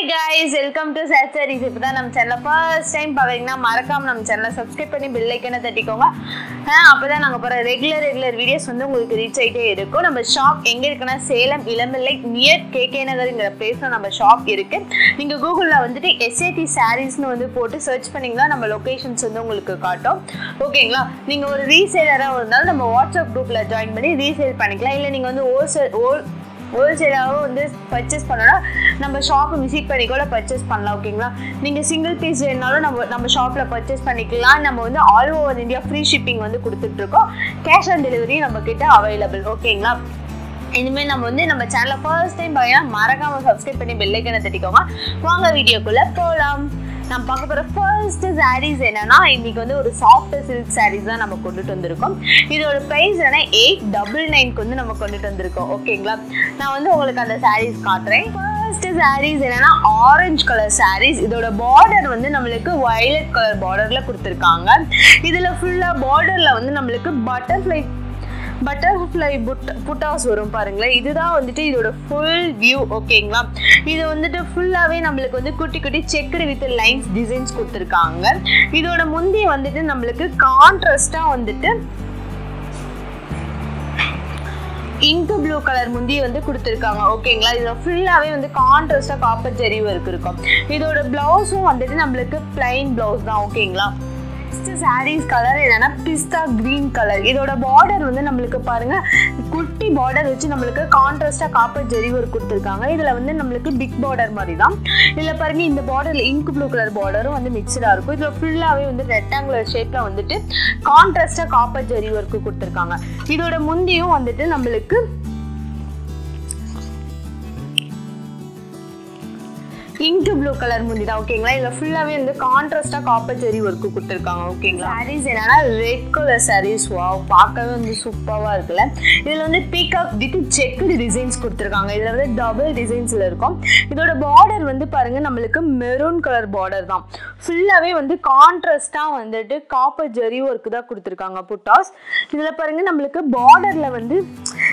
Hi guys welcome to சேச்சரிஸ் இப்போ தான் நம்ம சேனலை ஃபர்ஸ்ட் டைம் பார்க்குறீங்கன்னா மறக்காமல் நம்ம சேனலை சப்ஸ்கிரைப் பண்ணி பெல் ஐக்கனை தட்டிக்கோங்க. அப்போ தான் நாங்கள் போகிற ரெகுலர் ரெகுலர் வீடியோஸ் வந்து உங்களுக்கு ரீச் ஆகிட்டே இருக்கும். நம்ம ஷாப் எங்கே இருக்குன்னா சேலம் இளம்பிள்ளை நியர் கேகே நகருங்கிற பிளேஸில் நம்ம ஷாப் இருக்குது நீங்கள் கூகுளில் வந்துட்டு எஸ்ஏடி சாரீஸ்னு வந்து போட்டு சர்ச் பண்ணிங்கன்னா நம்ம லொக்கேஷன்ஸ் வந்து உங்களுக்கு காட்டும். ஓகேங்களா நீங்கள் ஒரு ரீசேலராக இருந்தாலும் நம்ம வாட்ஸ்அப் குரூப்பில் ஜாயின் பண்ணி ரீசேல் பண்ணிக்கலாம். இல்லை நீங்கள் வந்து ஹோல்சேல் ஹோல் ஹோல்சேலாகவும் வந்து பர்ச்சேஸ் பண்ணோன்னா நம்ம ஷாப்பை விசிட் பண்ணி கூட பர்ச்சேஸ் பண்ணலாம் ஓகேங்களா நீங்கள் சிங்கிள் பீஸ் வேணாலும் நம்ம நம்ம ஷாப்பில் பர்ச்சேஸ் பண்ணிக்கலாம். நம்ம வந்து all over India free shipping வந்து கொடுத்துட்ருக்கோம். கேஷ் ஆன் டெலிவரி நம்மக்கிட்ட அவைலபிள் ஓகேங்களா இனிமேல் நம்ம வந்து நம்ம சேனலை ஃபர்ஸ்ட் டைம் பார்த்தீங்கன்னா மறக்காமல் சப்ஸ்கிரைப் பண்ணி பெல்லைக்கனை தட்டிக்கோங்க. வாங்க வீடியோக்குள்ளே போகலாம் நம்ம பார்க்க போகிற ஃபர்ஸ்ட் சாரீஸ் என்னன்னா இன்னைக்கு வந்து ஒரு சாஃப்ட் சில்க் சாரீஸ் தான் நம்ம கொண்டுட்டு வந்திருக்கோம். இதோட ப்ரைஸ் என்னன்னா எயிட் டபுள் நைன்க்கு வந்து நம்ம கொண்டுட்டு வந்திருக்கோம். ஓகேங்களா நான் வந்து உங்களுக்கு அந்த சாரீஸ் காட்டுறேன். ஃபர்ஸ்ட் சாரீஸ் என்னன்னா ஆரஞ்சு கலர் சாரீஸ் இதோட பார்டர் வந்து நம்மளுக்கு வயலட் கலர் பார்டர்ல கொடுத்துருக்காங்க. இதில் ஃபுல்லாக பார்டரில் வந்து நம்மளுக்கு பட்டர்ஃப்ளை பட்டர்ஃப்ளை புட் புட்டாஸ் வரும் பாருங்களேன். இதுதான் வந்துட்டு இதோட ஃபுல் வியூ ஓகேங்களா இது வந்துட்டு ஃபுல்லாகவே நம்மளுக்கு வந்து குட்டி குட்டி செக்குடு வித் லைன்ஸ் டிசைன்ஸ் கொடுத்துருக்காங்க. இதோட முந்தி வந்துட்டு நம்மளுக்கு கான்ட்ராஸ்டாக வந்துட்டு இங்கு ப்ளூ கலர் முந்தி வந்து கொடுத்துருக்காங்க ஓகேங்களா இதில் ஃபுல்லாகவே வந்து கான்ட்ராஸ்டாக காப்பர் ஜெரி ஒர்க் இருக்கும். இதோட ப்ளவுஸும் வந்துட்டு நம்மளுக்கு பிளைன் ப்ளவுஸ் தான் ஓகேங்களா நெக்ஸ்ட் சாரீஸ் கலர் என்னன்னா பிஸ்தா கிரீன் கலர் இதோட பார்டர் வந்து நம்மளுக்கு பாருங்க குட்டி பார்டர் வச்சு நம்மளுக்கு கான்ட்ராஸ்டா காப்பர் ஜெரி ஒர்க் கொடுத்துருக்காங்க. இதுல வந்து நம்மளுக்கு பிக் பார்டர் மாதிரி தான் இதுல பாருங்க இந்த பார்டர்ல இங்க் ப்ளூ கலர் பார்டரும் வந்து மிக்சடா இருக்கும். இதுல ஃபுல்லாவே வந்து ரெக்டாங்குலர் ஷேப்ல வந்துட்டு கான்ட்ராஸ்டா காப்பர் ஜெரி ஒர்க் கொடுத்துருக்காங்க. இதோட முந்தியும் வந்துட்டு நம்மளுக்கு இங்கு ப்ளூ கலர் முந்தி தான் ஓகேங்களா இதில் ஃபுல்லாகவே வந்து கான்ட்ராஸ்டாக காப்பர் ஜெரி ஒர்க்கு கொடுத்துருக்காங்க ஓகேங்களா சாரீஸ் என்னன்னா ரெட் கலர் சாரீஸ் வா பார்க்கவே வந்து சூப்பராக இருக்குல்ல? இதில் வந்து பிக்அப் வித் செக்குடு டிசைன்ஸ் கொடுத்துருக்காங்க. இதில் வந்து டபுள் டிசைன்ஸில் இருக்கும். இதோட பார்டர் வந்து பாருங்கள் நம்மளுக்கு மெரூன் கலர் பார்டர் தான். ஃபுல்லாகவே வந்து கான்ட்ராஸ்டாக வந்துட்டு காப்பர் ஜெரி ஒர்க்கு தான் கொடுத்துருக்காங்க புட்டாஸ். இதில் பாருங்கள் நம்மளுக்கு பார்டரில் வந்து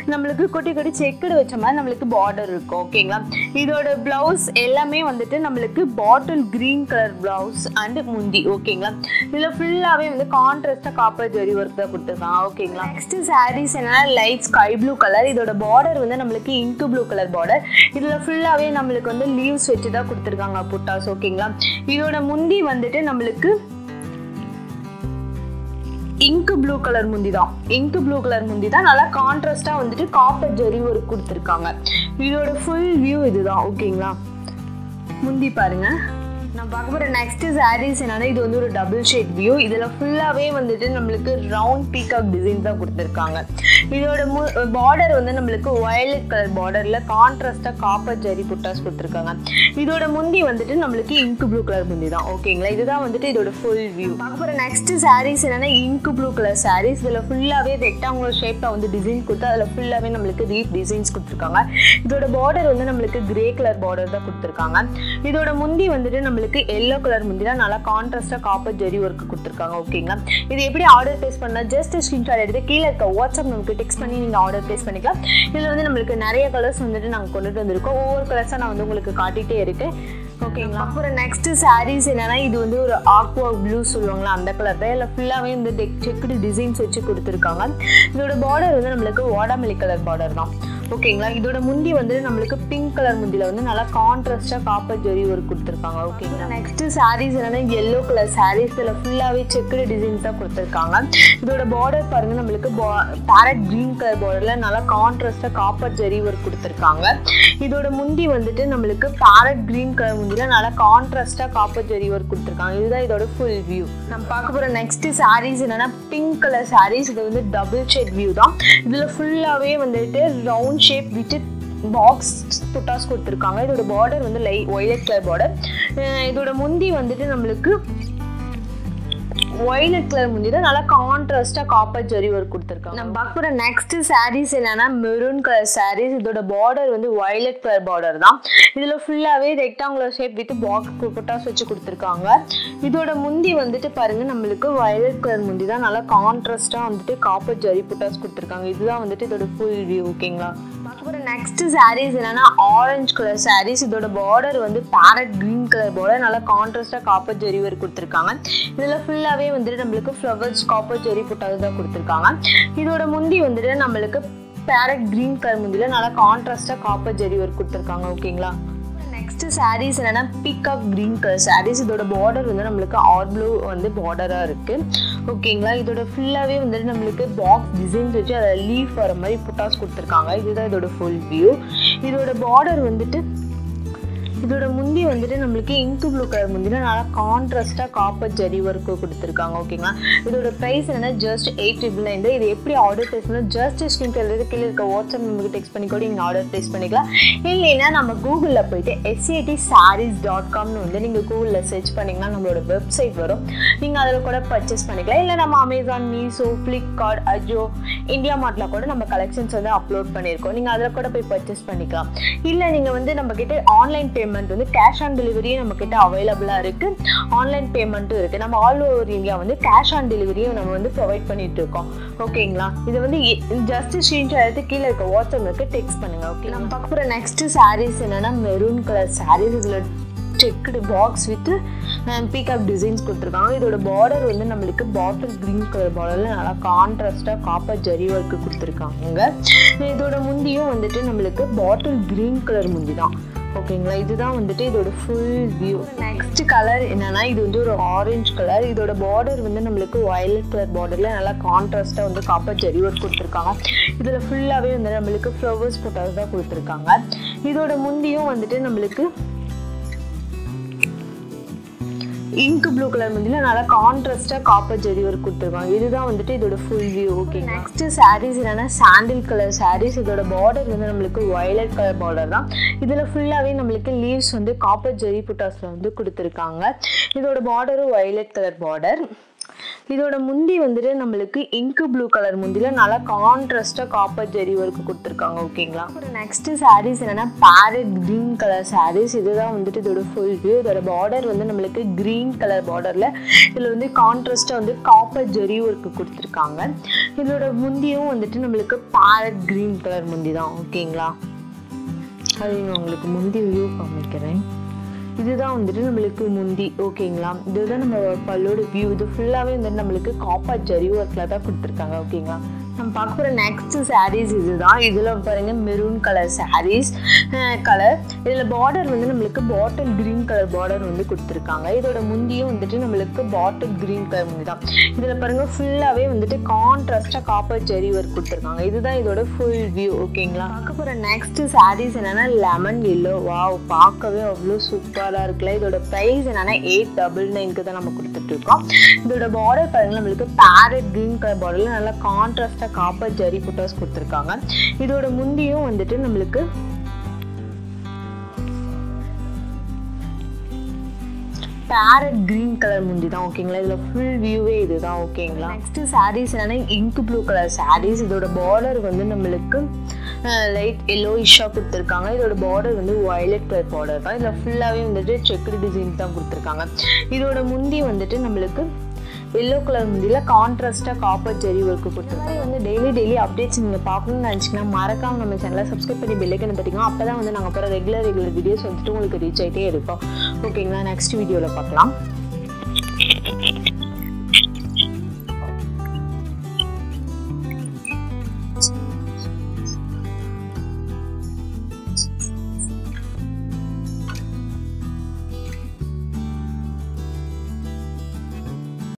நம்மளுக்கு குட்டி குட்டி செக்குடு வச்ச மாதிரி நம்மளுக்கு பார்டர் இருக்கும் ஓகேங்களா இதோட ப்ளவுஸ் எல்லாமே வந்துட்டு நம்மளுக்கு bottle green colour blouse and முந்தி ஓகேங்களா இதில் ஃபுல்லாகவே வந்து கான்ட்ராஸ்டாக காப்பர் ஜெரி ஒர்க் தான் கொடுத்துருக்காங்க ஓகேங்களா நெக்ஸ்ட் சாரீஸ் என்னன்னா லைட் ஸ்கை ப்ளூ கலர் இதோட பார்டர் வந்து நம்மளுக்கு இங்கு ப்ளூ கலர் பார்டர் இதில் ஃபுல்லாகவே நம்மளுக்கு வந்து லீவ்ஸ் வச்சு தான் கொடுத்துருக்காங்க புட்டாஸ் ஓகேங்களா இதோட முந்தி வந்துட்டு நம்மளுக்கு இங்கு ப்ளூ கலர் முந்தி தான். இங்கு ப்ளூ கலர் முந்தி தான். நல்லா கான்ட்ராஸ்டாக வந்துட்டு காப்பர் ஜெரி ஒரு கொடுத்துருக்காங்க. இதோட ஃபுல் வியூ இதுதான். ஓகேங்களா முந்தி பாருங்க. நான் பார்க்க போகிற நெக்ஸ்ட் சாரீஸ் என்னன்னா இது வந்து ஒரு டபுள் ஷேட் வியூ இதில் ஃபுல்லாகவே வந்துட்டு நம்மளுக்கு ரவுண்ட் பீகாக் டிசைன் தான் கொடுத்துருக்காங்க. இதோட மு பார்டர் வந்து நம்மளுக்கு வயலட் கலர் பார்டரில் கான்ட்ராஸ்டாக காப்பர் ஜெரி புட்டாஸ் கொடுத்துருக்காங்க. இதோட முந்தி வந்துட்டு நம்மளுக்கு இங்கு ப்ளூ கலர் முந்தி தான். ஓகேங்களா இதுதான் வந்துட்டு இதோட ஃபுல் வியூ பார்க்க போகிற நெக்ஸ்ட் சாரீஸ் என்னன்னா இங்கு ப்ளூ கலர் சாரீஸ் இதில் ஃபுல்லாகவே ரெக்டாங்குலர் ஷேப்பில் வந்து டிசைன் கொடுத்து அதில் ஃபுல்லாகவே நம்மளுக்கு ரீப் டிசைன்ஸ் கொடுத்துருக்காங்க. இதோட பார்டர் வந்து நம்மளுக்கு கிரே கலர் பார்டர் தான் கொடுத்துருக்காங்க. இதோட முந்தி வந்துட்டு நம்மளுக்கு எல்லோ கலர் முந்தினா நல்லா கான்ட்ராஸ்டாக காப்பர் ஜெரி ஒர்க்கு கொடுத்துருக்காங்க. ஓகேங்களா இது எப்படி ஆர்டர் பிளேஸ் பண்ணால் ஜஸ்ட் ஸ்க்ரீன்ஷாட் எடுத்து கீழே இருக்க வாட்ஸ்அப் நமக்கு டெக்ஸ்ட் பண்ணி நீங்கள் ஆர்டர் பிளேஸ் பண்ணிக்கலாம். இதில் வந்து நம்மளுக்கு நிறைய கலர்ஸ் வந்துட்டு நாங்கள் கொண்டுட்டு வந்திருக்கோம். ஒவ்வொரு கலர்ஸாக நான் வந்து உங்களுக்கு காட்டிகிட்டே இருக்கேன். ஓகேங்களா அப்புறம் நெக்ஸ்ட் சாரீஸ் என்னன்னா இது வந்து ஒரு ஆக்வா ப்ளூ சொல்லுவாங்களா அந்த கலர் தான். இல்லை ஃபுல்லாகவே இந்த செக்குடு டிசைன்ஸ் வச்சு கொடுத்துருக்காங்க. இதோட பார்டர் வந்து நம்மளுக்கு வாடாமல்லி கலர் பார்டர் தான். ஓகேங்களா? இதோட முந்தி வந்து நம்மளுக்கு பிங்க் கலர் முந்தியில் வந்து நல்லா கான்ட்ராஸ்டாக காப்பர் ஜெரி ஒர்க் கொடுத்துருக்காங்க. ஓகேங்களா? நெக்ஸ்ட் சாரீஸ் என்னன்னா எல்லோ கலர் சாரீஸ் இதில் ஃபுல்லாகவே செக்குடு டிசைன்ஸ் தான் கொடுத்துருக்காங்க. இதோட பார்டர் பாருங்க நம்மளுக்கு பேரட் க்ரீன் கலர் பார்டரில் நல்லா கான்ட்ராஸ்டாக காப்பர் ஜெரி ஒர்க் கொடுத்துருக்காங்க. இதோட முந்தி வந்துட்டு நம்மளுக்கு பேரட் க்ரீன் கலர் முந்தியில் நல்லா கான்ட்ராஸ்டாக காப்பர் ஜெரி ஒர்க் கொடுத்துருக்காங்க. இதுதான் இதோட ஃபுல் வியூ நம்ம பார்க்க போகிற நெக்ஸ்ட் சாரீஸ் என்னன்னா பிங்க் கலர் சாரீஸ் இது வந்து டபுள் ஷேட் வியூ தான். இதில் ஃபுல்லாகவே வந்துட்டு ரவுண்ட் ஷேப் விட்டு பாக்ஸ் புட்டாஸ் கொடுத்துருக்காங்க. இதோட பார்டர் வந்து லை ஒயலட் கலர் பார்டர் இதோட முந்தி வந்துட்டு நம்மளுக்கு ஒயிலட் கலர் முந்தி தான் நல்லா கான்ட்ராஸ்டாக காப்பர் ஜரி ஒர்க் கொடுத்துருக்காங்க. நம்ம பார்க்க போகிற நெக்ஸ்ட் சாரீஸ் என்னன்னா மெரூன் கலர் சாரீஸ் இதோட பார்டர் வந்து ஒயிலட் கலர் பார்டர் தான். இதில் ஃபுல்லாகவே ரெக்டாங்குலர் ஷேப் வித் பாக்ஸ் புட்டாஸ் வச்சு கொடுத்துருக்காங்க. இதோட முந்தி வந்துட்டு பாருங்க நம்மளுக்கு வயலட் கலர் முந்தி தான் நல்லா கான்ட்ராஸ்டாக வந்துட்டு காப்பர் ஜரி புட்டாஸ் கொடுத்துருக்காங்க. இதுதான் வந்துட்டு இதோட ஃபுல் வியூ ஓகேங்களா பார்க்க போகிற நெக்ஸ்ட் சாரீஸ் என்னன்னா ஆரஞ்சு கலர் சாரீஸ் இதோட பார்டர் வந்து பேரட் கிரீன் கலர் பார்டர் நல்லா கான்ட்ராஸ்டாக காப்பர் ஜெரி ஒர்க் கொடுத்துருக்காங்க. இதில் ஃபுல்லாகவே வந்துட்டு நம்மளுக்கு ஃப்ளவர்ஸ் காப்பர் ஜெரி போட்டது தான் கொடுத்துருக்காங்க. இதோட முந்தி வந்துட்டு நம்மளுக்கு பேரட் கிரீன் கலர் முந்தியில் நல்லா கான்ட்ராஸ்டாக காப்பர் ஜெரி ஒர்க் கொடுத்துருக்காங்க. ஓகேங்களா நெக்ஸ்ட் சாரீஸ் என்னன்னா பிக்அப் கிரீன் கலர் சாரீஸ் இதோட பார்டர் வந்து நம்மளுக்கு ஆர் ப்ளூ வந்து பார்டராக இருக்குது ஓகேங்களா இதோட ஃபுல்லாகவே வந்துட்டு நம்மளுக்கு பாக்ஸ் டிசைன்ஸ் வச்சு அதில் லீஃப் வர மாதிரி புட்டாஸ் கொடுத்துருக்காங்க. இதுதான் இதோட ஃபுல் வியூ இதோட பார்டர் வந்துட்டு இதோட முந்தி வந்துட்டு நம்மளுக்கு இங்கு ப்ளூ கலர் முந்தினா நல்லா கான்ட்ராஸ்டாக காப்பர் ஜெரி ஒர்க்கு கொடுத்துருக்காங்க ஓகேங்களா இதோட ப்ரைஸ் என்னன்னா ஜஸ்ட் எயிட் ட்ரிபிள் நைன் இது எப்படி ஆர்டர் பிளேஸ் பண்ணால் ஜஸ்ட் ஸ்க்ரீன் கலர் கீழே இருக்க வாட்ஸ்அப் நம்பருக்கு டெக்ஸ்ட் பண்ணி கூட நீங்கள் ஆர்டர் பிளேஸ் பண்ணிக்கலாம். இல்லைன்னா நம்ம கூகுளில் போயிட்டு எஸ்சிஐடி சாரீஸ் டாட் காம்னு வந்து நீங்கள் கூகுளில் சர்ச் பண்ணிங்கன்னா நம்மளோட வெப்சைட் வரும். நீங்கள் அதில் கூட பர்ச்சேஸ் பண்ணிக்கலாம். இல்லை நம்ம அமேசான் மீஷோ ஃப்ளிப்கார்ட் அஜோ இந்தியா மார்ட்டில் கூட நம்ம கலெக்ஷன்ஸ் வந்து அப்லோட் பண்ணியிருக்கோம். நீங்கள் அதில் கூட போய் பர்ச்சேஸ் பண்ணிக்கலாம். இல்லை நீங்கள் வந்து நம்ம ஆன்லைன் பேமெண்ட் பேமெண்ட் வந்து கேஷ் ஆன் டெலிவரியும் நம்ம கிட்ட அவைலபிளாக இருக்குது ஆன்லைன் பேமெண்ட்டும் இருக்குது நம்ம ஆல் ஓவர் இந்தியா வந்து கேஷ் ஆன் டெலிவரியும் நம்ம வந்து ப்ரொவைட் பண்ணிட்டு இருக்கோம். ஓகேங்களா இது வந்து ஜஸ்ட் ஸ்க்ரீன்ஷாட் எடுத்து கீழே இருக்க வாட்ஸ்அப்புக்கு டெக்ஸ்ட் பண்ணுங்க ஓகே நம்ம பார்க்க போகிற நெக்ஸ்ட் சாரீஸ் என்னன்னா மெரூன் கலர் சாரீஸ் இதில் செக்குடு பாக்ஸ் வித் பீக்அப் டிசைன்ஸ் கொடுத்துருக்காங்க. இதோட பார்டர் வந்து நம்மளுக்கு பாட்டில் க்ரீன் கலர் பார்டரில் நல்லா கான்ட்ராஸ்டாக காப்பர் ஜரி ஒர்க்கு கொடுத்துருக்காங்க. இதோட முந்தியும் வந்துட்டு நம்மளுக்கு பாட்டில் க்ரீன் கலர் முந்தி தான். ஓகேங்களா? இதுதான் வந்துட்டு இதோட ஃபுல் வியூ நெக்ஸ்ட் கலர் என்னன்னா இது வந்து ஒரு ஆரஞ்சு கலர் இதோட பார்டர் வந்து நம்மளுக்கு வயலட் கலர் பார்டரில் நல்லா கான்ட்ராஸ்டாக வந்து காப்பர் ஜெரி ஒர்க் கொடுத்துருக்காங்க. இதில் ஃபுல்லாகவே வந்து நம்மளுக்கு ஃப்ளவர்ஸ் போட்டோஸ் தான் கொடுத்துருக்காங்க. இதோட முந்தியும் வந்துட்டு நம்மளுக்கு இங்க் ப்ளூ கலர் முந்தியில் நல்லா கான்ட்ராஸ்டாக காப்பர் ஜெரி ஒர்க் கொடுத்துருக்காங்க. இதுதான் வந்துட்டு இதோட full view okay next sarees என்னன்னா சாண்டில் கலர் சாரீஸ் இதோட பார்டர் வந்து நம்மளுக்கு வயலட் கலர் பார்டர் தான். இதில் ஃபுல்லாகவே நம்மளுக்கு லீவ்ஸ் வந்து காப்பர் ஜெரி புட்டாஸில் வந்து கொடுத்துருக்காங்க. இதோட பார்டரும் வயலட் கலர் பார்டர் இதோட முந்தி வந்துட்டு நம்மளுக்கு இங்கு ப்ளூ கலர் முந்தியில் நல்லா கான்ட்ராஸ்டாக காப்பர் ஜெரி ஒர்க் கொடுத்துருக்காங்க ஓகேங்களா ஒரு நெக்ஸ்ட்டு சாரீஸ் என்னென்னா பேரட் க்ரீன் கலர் சாரீஸ் இதுதான் வந்துட்டு இதோட ஃபுல் வியூ இதோட பார்டர் வந்து நம்மளுக்கு க்ரீன் கலர் பார்டரில் இதில் வந்து கான்ட்ராஸ்டாக வந்து காப்பர் ஜெரி ஒர்க்கு கொடுத்துருக்காங்க. இதோட முந்தியும் வந்துட்டு நம்மளுக்கு பேரட் க்ரீன் கலர் முந்தி தான் ஓகேங்களா அது நான் உங்களுக்கு முந்தி வியூ காமிக்கிறேன். இதுதான் வந்துட்டு நம்மளுக்கு முந்தி ஓகேங்களா? இதுதான் நம்ம பல்லோட வியூ இது ஃபுல்லாகவே வந்துட்டு நம்மளுக்கு காப்பா ஜரி ஒர்க்கில் தான் கொடுத்துருக்காங்க ஓகேங்களா? நம்ம பார்க்க போகிற நெக்ஸ்ட் சாரீஸ் இதுதான். இதில் பாருங்க மெரூன் கலர் சாரீஸ் கலர் இதில் பார்டர் வந்து நம்மளுக்கு பாட்டில் க்ரீன் கலர் பார்டர் வந்து கொடுத்துருக்காங்க. இதோட முந்தியும் வந்துட்டு நம்மளுக்கு பாட்டில் க்ரீன் கலர் முந்தி தான். இதில் பாருங்க ஃபுல்லாகவே வந்துட்டு கான்ட்ராஸ்டாக காப்பர் செரி ஒர்க் கொடுத்துருக்காங்க. இதுதான் இதோட ஃபுல் வியூ ஓகேங்களா பார்க்க போகிற நெக்ஸ்ட் சாரீஸ் என்னன்னா லெமன் எல்லோ வாவ் பார்க்கவே அவ்வளோ சூப்பராக இருக்குல்ல. இதோட ப்ரைஸ் என்னன்னா எயிட் டபுள் நைனுக்கு தான் நம்ம கொடுத்துட்டு இருக்கோம் இதோட பார்டர் பாருங்க நம்மளுக்கு பேரட் க்ரீன் கலர் பார்டரில் நல்லா கான்ட்ராஸ்டாக காப்பர் ஜரி புட்டாஸ் கொடுத்துருக்காங்க. இதோட முந்தியும் வந்துட்டு நம்மளுக்கு பேரட் க்ரீன் கலர் முந்தி தான் ஓகேங்களா இதில் ஃபுல் வியூவே இதுதான் ஓகேங்களா நெக்ஸ்ட் சாரீஸ் என்னன்னா இங்கு ப்ளூ கலர் சாரீஸ் இதோட பார்டர் வந்து நம்மளுக்கு லைட் எல்லோ இஷ்ஷாக கொடுத்துருக்காங்க. இதோட பார்டர் வந்து வயலட் கலர் பார்டர் தான். இதில் ஃபுல்லாகவே வந்துட்டு செக்குடு டிசைன் தான் கொடுத்துருக்காங்க. இதோட முந்தி வந்துட்டு நம்மளுக்கு எல்லோ கலர் முந்தியில் கான்ட்ராஸ்டாக காப்பர் ஜெரி ஒர்க்கு கொடுத்துருக்காங்க. வந்து டெய்லி டெய்லி அப்டேட்ஸ் நீங்கள் பார்க்கணும்னு நினச்சிங்கன்னா மறக்காம நம்ம சேனலை சப்ஸ்கிரைப் பண்ணி பெல்லைக்கனை தட்டிக்கலாம் அப்போ தான் வந்து நாங்கள் போகிற ரெகுலர் ரெகுலர் வீடியோஸ் வந்துட்டு உங்களுக்கு ரீச் ஆகிட்டே இருக்கும். ஓகேங்களா நெக்ஸ்ட் வீடியோவில் பார்க்கலாம்.